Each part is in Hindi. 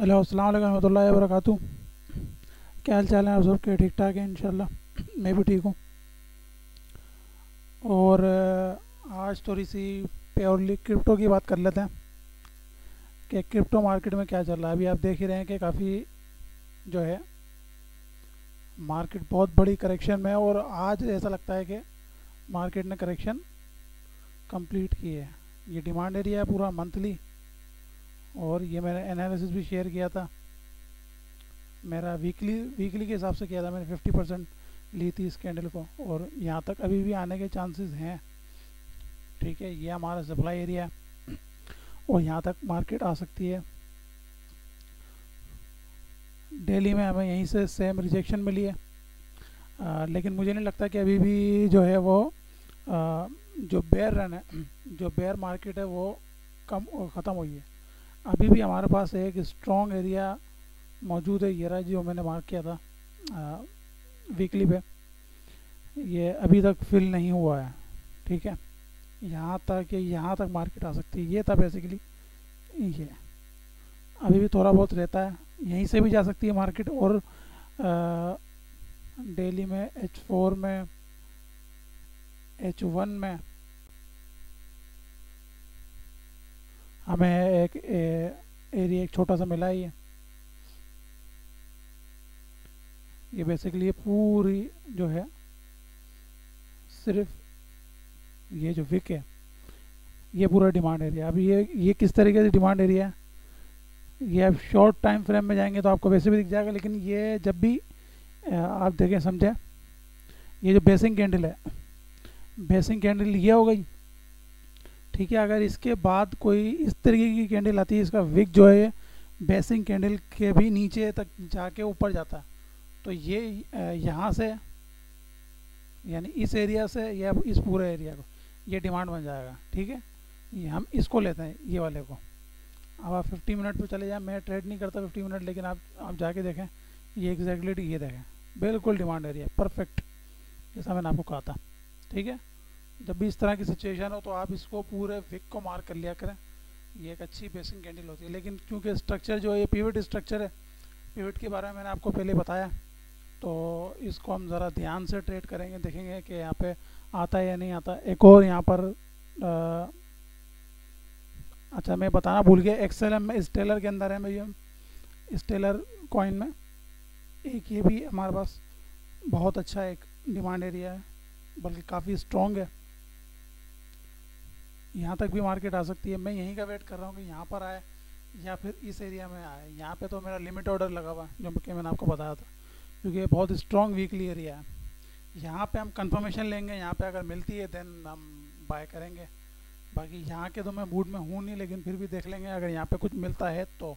हेलो अस्सलाम वालेकुम रहमतुल्लाहि क्या हाल चाल है आप सबके? ठीक ठाक है इंशाल्लाह। मैं भी ठीक हूँ। और आज थोड़ी सी प्योरली क्रिप्टो की बात कर लेते हैं कि क्रिप्टो मार्केट में क्या चल रहा है। अभी आप देख ही रहे हैं कि काफ़ी जो है, मार्केट बहुत बड़ी करेक्शन में है और आज ऐसा लगता है कि मार्केट ने करेक्शन कंप्लीट की है। ये डिमांड एरिया है पूरा मंथली। और ये मैंने एनालिसिस भी शेयर किया था। मेरा वीकली वीकली के हिसाब से किया था मैंने फिफ्टी परसेंट ली थी इस कैंडल को और यहाँ तक अभी भी आने के चांसेस हैं। ठीक है ये हमारा सप्लाई एरिया है और यहाँ तक मार्केट आ सकती है। डेली में हमें यहीं से सेम रिजेक्शन मिली है। आ, लेकिन मुझे नहीं लगता कि अभी भी जो है वो आ, जो बेयर रन है जो बेयर मार्केट है वो कम ख़त्म हुई है। अभी भी हमारे पास एक स्ट्रॉन्ग एरिया मौजूद है, ये रहा जो मैंने मार्क किया था वीकली पे। ये अभी तक फिल नहीं हुआ है, ठीक है? यहाँ तक यहाँ तक मार्केट आ सकती है, ये था बेसिकली ये। अभी भी थोड़ा बहुत रहता है, यहीं से भी जा सकती है मार्केट और डेली में एच फोर में एच वन में हमें एक एरिया एक छोटा सा मिला ही है। ये बेसिकली ये पूरी जो है, सिर्फ़ ये जो विक है, ये पूरा डिमांड एरिया अब ये ये किस तरीके से डिमांड एरिया है? ये आप शॉर्ट टाइम फ्रेम में जाएँगे तो आपको वैसे भी दिख जाएगा, लेकिन ये जब भी आप देखें, समझें, ये जो बेसिंग कैंडल है बेसिंग कैंडल ये हो गई। ठीक है, अगर इसके बाद कोई इस तरीके की कैंडल आती है, इसका विक जो है बेसिंग कैंडल के भी नीचे तक जाके ऊपर जाता है। तो ये यहाँ से, यानी इस एरिया से या इस पूरे एरिया को, ये डिमांड बन जाएगा, ठीक है? ये हम इसको लेते हैं, ये वाले को। अब आप 50 मिनट पे चले जाएँ, मैं ट्रेड नहीं करता 50 मिनट लेकिन आप आप जाके देखें, ये एग्जैक्टली ये देखें। बिल्कुल डिमांड एरिया परफेक्ट जैसा मैंने आपको कहा था, ठीक है? जब भी इस तरह की सिचुएशन हो तो आप इसको पूरे विक को मार्क कर लिया करें। ये एक अच्छी बेसिंग कैंडल होती है। लेकिन क्योंकि स्ट्रक्चर जो है ये पिवट स्ट्रक्चर है पिवट के बारे में मैंने आपको पहले बताया तो इसको हम ज़रा ध्यान से ट्रेड करेंगे देखेंगे कि यहाँ पे आता है या नहीं आता। एक और यहाँ पर आ, अच्छा मैं बताना भूल गया। एक्सेल में स्टेलर के अंदर है मेरी स्टेलर कॉइन में। एक ये भी हमारे पास बहुत अच्छा एक डिमांड एरिया है बल्कि काफ़ी स्ट्रॉन्ग है। यहाँ तक भी मार्केट आ सकती है। मैं यहीं का वेट कर रहा हूँ कि यहाँ पर आए या फिर इस एरिया में आए। यहाँ पे तो मेरा लिमिट ऑर्डर लगा हुआ है, जो कि मैंने आपको बताया था, क्योंकि ये बहुत स्ट्रॉन्ग वीकली एरिया है। यहाँ पे हम कंफर्मेशन लेंगे, यहाँ पे अगर मिलती है देन हम बाय करेंगे। बाकी यहाँ के तो मैं मूड में हूँ नहीं, लेकिन फिर भी देख लेंगे, अगर यहाँ पे कुछ मिलता है तो।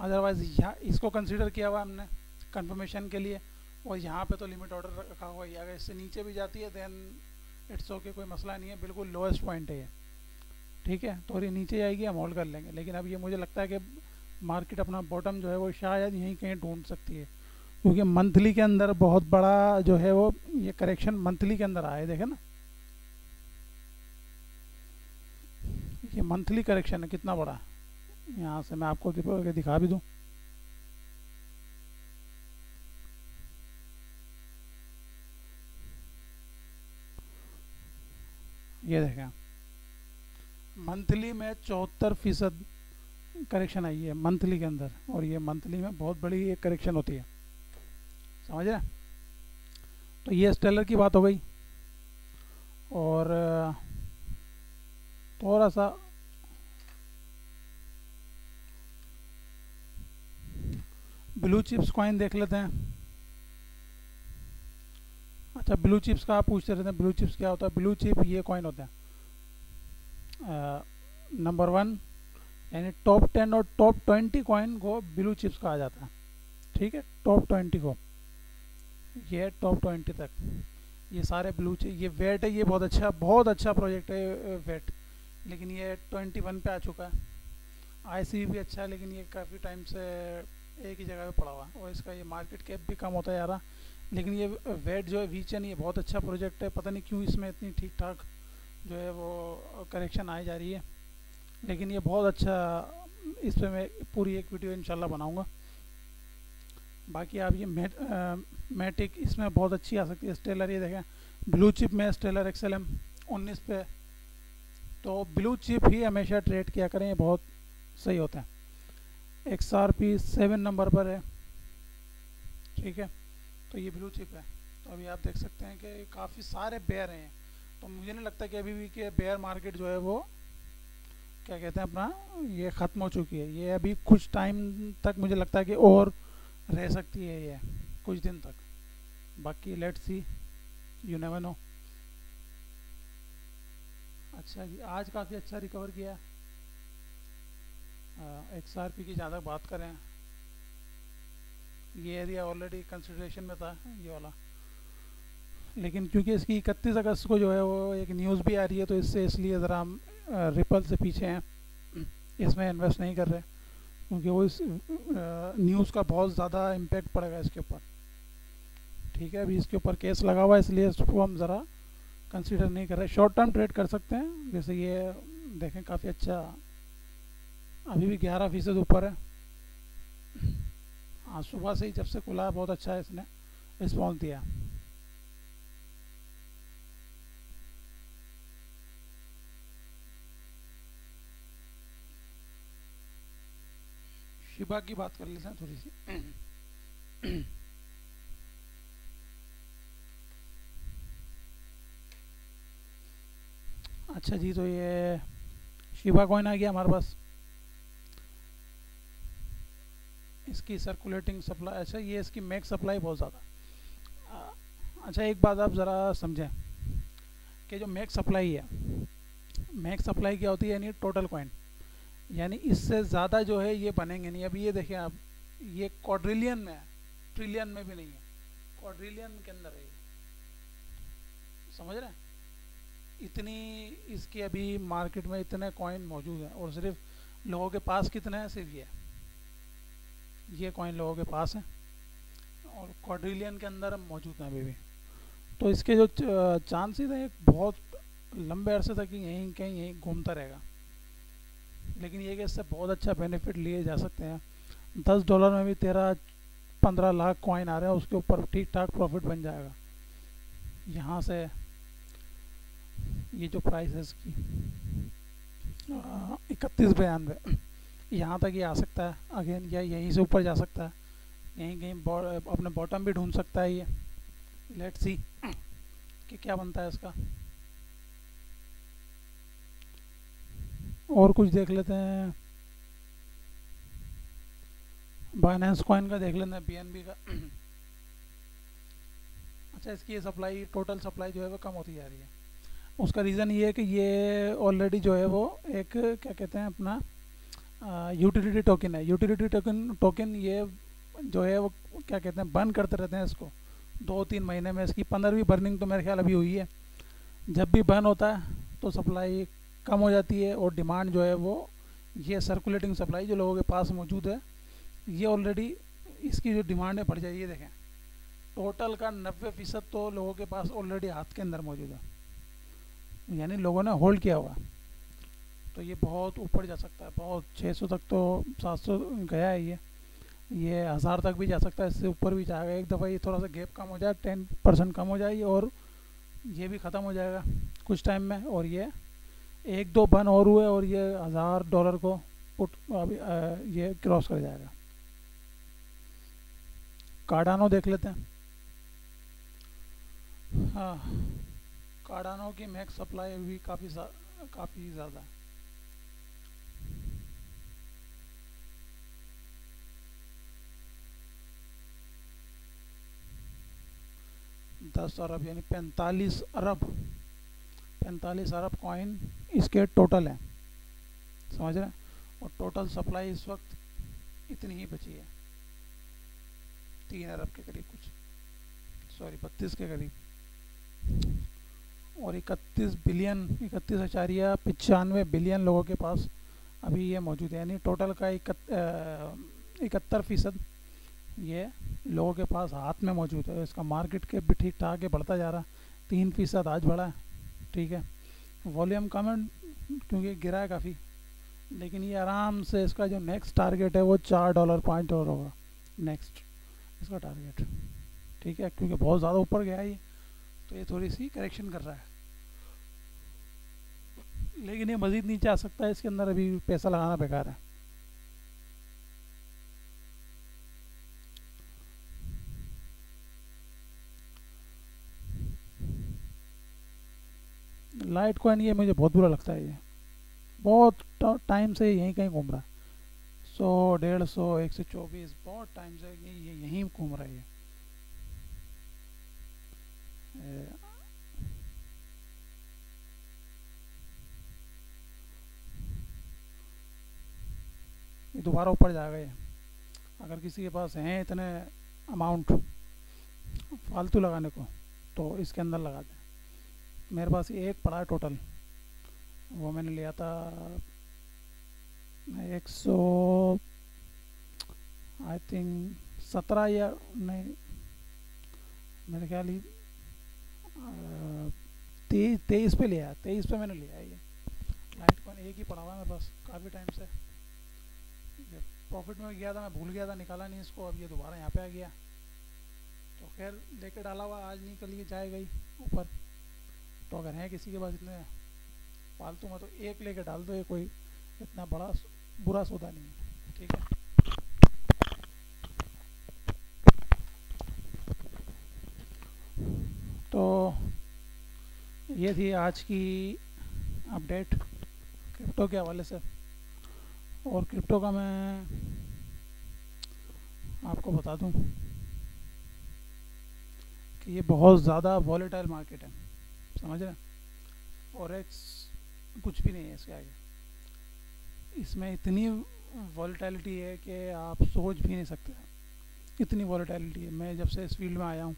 अदरवाइज़ यहाँ इसको कंसिडर किया हुआ हमने कंफर्मेशन के लिए, और यहाँ पे तो लिमिट ऑर्डर रखा हुआ है। अगर इससे नीचे भी जाती है देन इट्स ओके कोई मसला नहीं है। बिल्कुल लोएस्ट पॉइंट है ये। ठीक है? तो ये नीचे जाएगी, हम होल्ड कर लेंगे। लेकिन अब ये मुझे लगता है कि मार्केट अपना बॉटम जो है वो शायद यहीं कहीं ढूंढ सकती है। क्योंकि मंथली के अंदर बहुत बड़ा जो है वो ये करेक्शन मंथली के अंदर आए देखे ना? ये मंथली करेक्शन है, कितना बड़ा? यहाँ से मैं आपको दिखा भी दूँ। ये देखें मंथली में चौहत्तर फ़ीसद करेक्शन आई है मंथली के अंदर, और ये मंथली में बहुत बड़ी एक करेक्शन होती है। समझ रहे तो ये स्टेलर की बात हो गई। और थोड़ा सा ब्लू चिप्स कॉइन देख लेते हैं। अच्छा ब्लू चिप्स का आप पूछते रहते हैं ब्लू चिप्स क्या होता है? ब्लू चिप ये कॉइन होता है। नंबर वन यानी टॉप टेन और टॉप ट्वेंटी कॉइन को ब्लू चिप्स कहा जाता है। ठीक है? टॉप ट्वेंटी को। ये टॉप ट्वेंटी तक। ये सारे ब्लू चिप ये वेट है, ये बहुत अच्छा बहुत अच्छा प्रोजेक्ट है वेट लेकिन ये ट्वेंटी वन पे आ चुका है। आई भी अच्छा है, लेकिन ये काफ़ी टाइम से एक ही जगह पे पड़ा हुआ है। और इसका ये मार्केट कैप भी कम होता जा रहा लेकिन ये वेट जो है वीचन ये बहुत अच्छा प्रोजेक्ट है। पता नहीं क्यों इसमें इतनी ठीक ठाक जो है वो करेक्शन आई जा रही है। लेकिन ये बहुत अच्छा इस पर मैं पूरी एक वीडियो इंशाल्लाह बनाऊँगा। बाकी आप ये मैट मैटिक इसमें बहुत अच्छी आ सकती है। स्टेलर ये देखें ब्लू चिप में स्टेलर एक्सएल एम उन्नीस पे। तो ब्लू चिप ही हमेशा ट्रेड किया करें, ये बहुत सही होता है। X R P seven number पर है। ठीक है? तो ये ब्लू चिप है। तो अभी आप देख सकते हैं कि काफ़ी सारे बेयर हैं। तो मुझे नहीं लगता कि अभी भी कि बेयर मार्केट जो है वो, क्या कहते हैं अपना, ये ख़त्म हो चुकी है। ये अभी कुछ टाइम तक मुझे लगता है कि और रह सकती है ये, कुछ दिन तक। बाकी let see you never know अच्छा जी, आज काफ़ी अच्छा रिकवर किया। एक्स आर पी की ज़्यादा बात करें। ये एरिया ऑलरेडी कंसिडरेशन में था, ये वाला। लेकिन क्योंकि इसकी इकतीस अगस्त को जो है वो एक न्यूज़ भी आ रही है तो इससे इसलिए ज़रा हम रिपल से पीछे हैं। इसमें इन्वेस्ट नहीं कर रहे, क्योंकि वो इस न्यूज़ का बहुत ज़्यादा इम्पेक्ट पड़ेगा इसके ऊपर। ठीक है, अभी इसके ऊपर केस लगा हुआ है, इसलिए इसको हम ज़रा कंसिडर नहीं कर रहे। शॉर्ट टर्म ट्रेड कर सकते हैं, जैसे ये देखें, काफ़ी अच्छा अभी भी ग्यारह फ़ीसद ऊपर है। हाँ सुबह से ही जब से खुला है, बहुत अच्छा है इसने रिस्पॉन्स दिया। शिबा की बात कर लेते हैं थोड़ी सी। अच्छा जी तो ये शिबा कॉइन आ गया हमारे पास? इसकी सर्कुलेटिंग सप्लाई अच्छा ये इसकी मैक सप्लाई बहुत ज़्यादा। अच्छा एक बात आप ज़रा समझें कि जो मैक सप्लाई है मैक सप्लाई क्या होती है यानी टोटल कॉइन यानी इससे ज़्यादा जो है ये बनेंगे नहीं। अभी ये देखें आप, ये क्वाड्रिलियन में है ट्रिलियन में भी नहीं है। क्वाड्रिलियन के अंदर है समझ रहे हैं? इतनी, इसकी अभी मार्केट में इतने कॉइन मौजूद हैं और सिर्फ़ लोगों के पास कितने हैं, सिर्फ़ ये। ये कॉइन लोगों के पास है और क्वाड्रिलियन के अंदर मौजूद हैं अभी भी। तो इसके जो चांसेस हैं बहुत लंबे अरसे तक यहीं कहीं यहीं घूमता रहेगा। लेकिन ये कि इससे बहुत अच्छा बेनिफिट लिए जा सकते हैं। दस डॉलर में भी तेरह पंद्रह लाख कॉइन आ रहे हैं, उसके ऊपर ठीक ठाक प्रॉफिट बन जाएगा। यहाँ से ये जो प्राइस है इसकी इकतीस बयानवे। यहाँ तक ये आ सकता है। अगेन या यहीं से ऊपर जा सकता है। यहीं कहीं अपने बॉटम भी ढूंढ सकता है ये। लेट सी कि क्या बनता है इसका। और कुछ देख लेते हैं। बाइनेंस कॉइन का देख लेते हैं पीएनबी का। अच्छा इसकी सप्लाई टोटल सप्लाई जो है वो कम होती जा रही है। उसका रीज़न ये है कि ये ऑलरेडी जो है वो एक, क्या कहते हैं अपना यूटिलिटी टोकन है। यूटिलिटी टोकन टोकन ये जो है वो, क्या कहते हैं बर्न करते रहते हैं इसको। दो, तीन महीने में इसकी, पंद्रहवीं बर्निंग तो मेरे ख्याल अभी हुई है। जब भी बर्न होता है तो सप्लाई कम हो जाती है और डिमांड जो है वो, ये सर्कुलेटिंग सप्लाई जो लोगों के पास मौजूद है, ये ऑलरेडी इसकी जो डिमांड है, बढ़ ये देखें। टोटल का नब्बे फ़ीसद तो लोगों के पास ऑलरेडी हाथ के अंदर मौजूद है। यानी लोगों ने होल्ड किया हुआ तो ये बहुत ऊपर जा सकता है, बहुत 600 तक तो 700 गया है ये। ये हज़ार तक भी जा सकता है, इससे ऊपर भी जाएगा। एक दफ़ा ये थोड़ा सा गैप कम हो जाए टेन परसेंट कम हो जाए और ये भी ख़त्म हो जाएगा कुछ टाइम में और ये एक दो बन और हुए और ये हज़ार डॉलर को पुट अभी ये क्रॉस कर जाएगा। कार्डानो देख लेते हैं। हाँ कार्डानो की मैक्स सप्लाई भी काफ़ी काफ़ी ज़्यादा है। दस अरब यानी पैंतालीस अरब। पैंतालीस अरब कॉइन इसके टोटल हैं। समझ रहे हैं? और टोटल सप्लाई इस वक्त इतनी ही बची है। तीन अरब के करीब कुछ। सॉरी बत्तीस के करीब। और इकतीस बिलियन इकतीस अचारिया पचानवे बिलियन लोगों के पास अभी ये मौजूद है। यानी टोटल का इकहत्तर फ़ीसद ये लोगों के पास हाथ में मौजूद है। इसका मार्केट के भी ठीक ठाक है बढ़ता जा रहा है। तीन फ़ीसद आज बढ़ा है। ठीक है। वॉल्यूम कम है, क्योंकि गिरा है काफ़ी। लेकिन ये आराम से इसका जो नेक्स्ट टारगेट है, वो चार डॉलर पाँच डॉलर होगा। नेक्स्ट इसका टारगेट ठीक है, क्योंकि बहुत ज़्यादा ऊपर गया ये तो ये थोड़ी सी करेक्शन कर रहा है। लेकिन ये मज़ीद नीचे आ सकता है, इसके अंदर अभी पैसा लगाना बेकार है। लाइट कॉइन ये मुझे बहुत बुरा लगता है ये। बहुत टाइम से यहीं कहीं घूम रहा है। सौ, डेढ़ सौ, एक सौ चौबीस, बहुत टाइम से ये यहीं घूम रहा है ये। दोबारा ऊपर जाएगा ये अगर किसी के पास हैं इतने अमाउंट फालतू लगाने को तो इसके अंदर लगा दें। मेरे पास एक पड़ा टोटल वो मैंने लिया था, एक सौ आई थिंक सत्रह या नहीं, मेरे ख्याल ही तेईस तेईस पे लिया तेईस पे मैंने लिया ये। लाइट कॉइन एक ही पड़ा हुआ मेरे पास, काफ़ी टाइम से। प्रॉफिट में गया था, मैं भूल गया था, निकाला नहीं इसको, अब ये दोबारा यहाँ पे आ गया। तो खैर, लेके डाला हुआ, आज नहीं, कल ये जाएगा ही ऊपर। तो अगर है किसी के पास इतने फालतू में तो एक लेके डाल दो, ये कोई इतना बड़ा बुरा सौदा नहीं है। ठीक है? तो ये थी आज की अपडेट क्रिप्टो के हवाले से। और क्रिप्टो का मैं आपको बता दूँ कि ये बहुत ज़्यादा वॉलेटाइल मार्केट है। समझ रहे फॉरेक्स कुछ भी नहीं है इसके आगे। इसमें इतनी वॉलेटिलिटी है कि आप सोच भी नहीं सकते। इतनी वॉलेटिलिटी है। मैं जब से इस फ़ील्ड में आया हूँ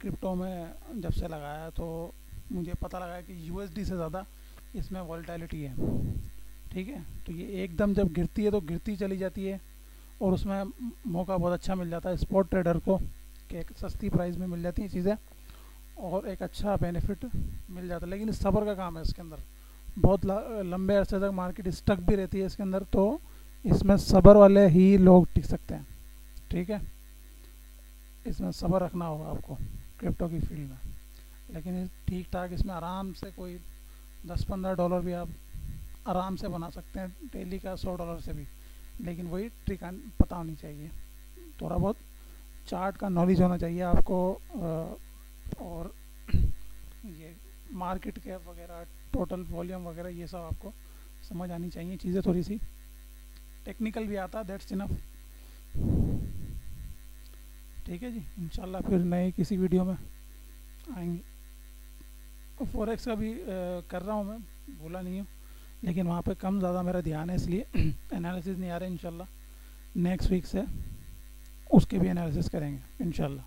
क्रिप्टो में जब से लगाया तो मुझे पता लगा कि यूएसडी से ज़्यादा इसमें वॉलेटिलिटी है। ठीक है? तो ये एकदम जब गिरती है तो गिरती चली जाती है और उसमें मौका बहुत अच्छा मिल जाता है। स्पॉट ट्रेडर को, कि सस्ती प्राइस में मिल जाती हैं चीज़ें। और एक अच्छा बेनिफिट मिल जाता है। लेकिन सब्र का काम है इसके अंदर। बहुत लंबे अरसे तक मार्केट स्टक भी रहती है इसके अंदर तो इसमें सब्र वाले ही लोग टिक सकते हैं। ठीक है? इसमें सब्र रखना होगा आपको क्रिप्टो की फ़ील्ड में। लेकिन ठीक ठाक इसमें आराम से कोई दस पंद्रह डॉलर भी आप आराम से बना सकते हैं डेली का सौ डॉलर से भी। लेकिन वही ट्रिक पता होनी चाहिए। थोड़ा बहुत चार्ट का नॉलेज होना चाहिए आपको और ये मार्केट कैप वगैरह टोटल वॉल्यूम वगैरह ये सब आपको समझ आनी चाहिए चीज़ें थोड़ी सी। टेक्निकल भी आता है दैट्स इनफ ठीक है जी इंशाल्लाह फिर नए किसी वीडियो में आएँगे। फॉरेक्स का भी आ, कर रहा हूँ मैं बोला नहीं हूँ लेकिन वहाँ पे कम ज़्यादा मेरा ध्यान है इसलिए एनालिसिस नहीं आ रहा है इंशाल्लाह। नेक्स्ट वीक से उसके भी एनालिसिस करेंगे इंशाल्लाह।